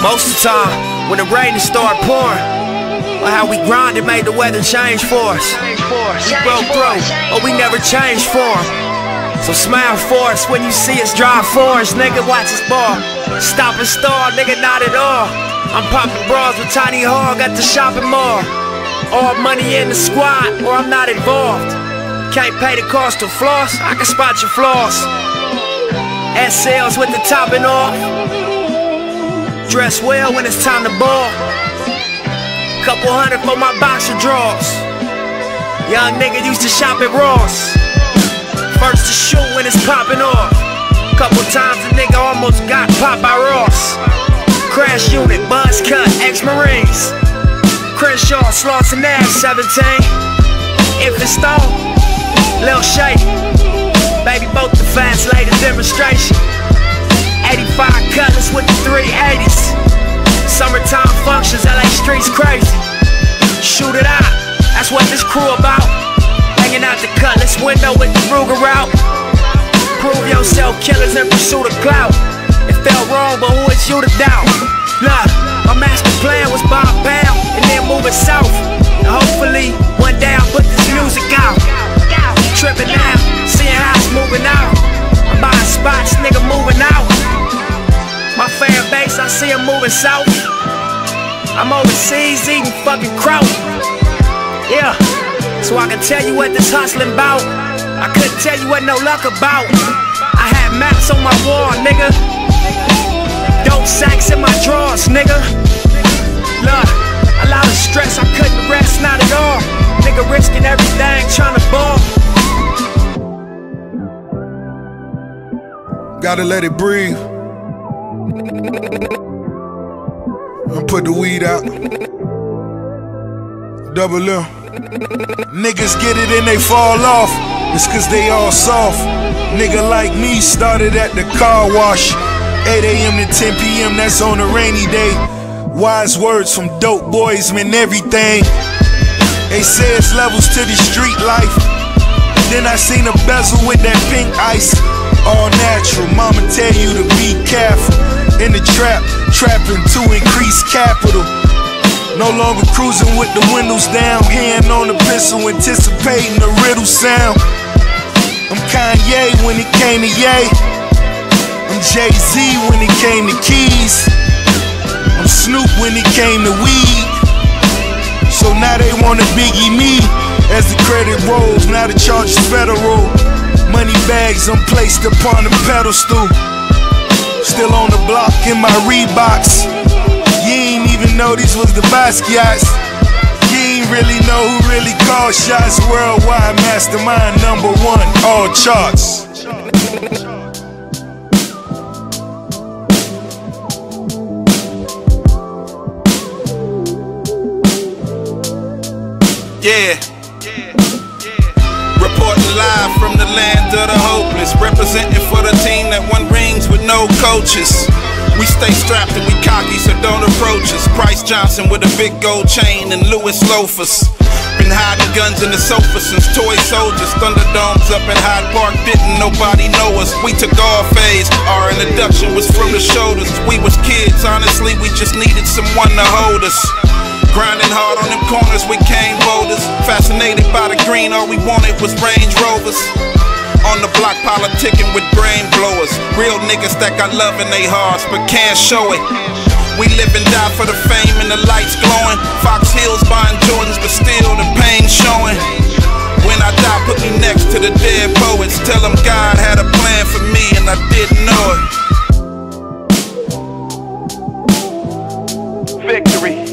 Most of the time, when the rain start pouring, or how we grind, it made the weather change for us. We broke through, but we never changed form. So smile for us when you see us drive for us, nigga. Watch us ball. Stop and star, nigga, not at all. I'm popping bras with Tiny Hog at the shopping mall. All money in the squad, or I'm not involved. Can't pay the cost of floss, I can spot your flaws. SLs with the topping off. Dress well when it's time to ball. Couple hundred for my boxer drawers. Young nigga used to shop at Ross. First to shoot when it's popping off. Couple times a nigga almost got popped by Ross. Crash unit, buzz cut, ex-marines. Crenshaw, Slauson Ave, 17. If it's stone, Lil Shay. Baby, both the fast lady demonstration. Functions, LA streets crazy. Shoot it out, that's what this crew about. Hanging out the cutlass window with the Ruger out. Prove yourself, killers in pursuit of clout. It felt wrong, but who is you to doubt? Nah, my master plan was a pound and then moving south. And hopefully, one day I'll put this music out. Tripping now, seeing how it's moving out. I'm buying spots, nigga moving out. My fan base, I see them moving south. I'm overseas eating fucking kraut. Yeah, so I can tell you what this hustling bout. I couldn't tell you what no luck about. I had maps on my wall, nigga. Dope sacks in my drawers, nigga. Look, a lot of stress, I couldn't rest, not at all. Nigga risking everything, trying to ball. Gotta let it breathe. And put the weed out. Double M. Niggas get it and they fall off. It's cause they all soft. Nigga like me started at the car wash. 8 a.m. to 10 p.m. That's on a rainy day. Wise words from dope boys mean everything. They say it's levels to the street life. Then I seen a bezel with that pink ice. All natural, mama tell you to be careful. In the trap, trapping to increase capital. No longer cruising with the windows down, hand on the pistol, anticipating the riddle sound. I'm Kanye when it came to Ye. I'm Jay Z when it came to keys. I'm Snoop when it came to weed. So now they wanna biggie me as the credit rolls. Now the charge is federal. Money bags I'm placed upon the pedestal. Still on the block in my Reeboks. You ain't even know these was the Basquiat's. You ain't really know who really called shots. Worldwide mastermind number one, all charts. Yeah. Land of the hopeless. Representing for the team that won rings with no coaches. We stay strapped and we cocky, so don't approach us. Price Johnson with a big gold chain and Louis loafers. Been hiding guns in the sofa since toy soldiers. Thunderdomes up in Hyde Park, didn't nobody know us. We took our phase, our introduction was from the shoulders. We was kids, honestly, we just needed someone to hold us. Grinding hard on them corners, we came voters. Fascinated by the green, all we wanted was Range Rovers. On the block, politicking with brain blowers. Real niggas that got love in they hearts, but can't show it. We live and die for the fame and the lights glowing. Fox Hills buying Jordans, but still the pain showing. When I die, put me next to the dead poets. Tell them God had a plan for me and I didn't know it. Victory.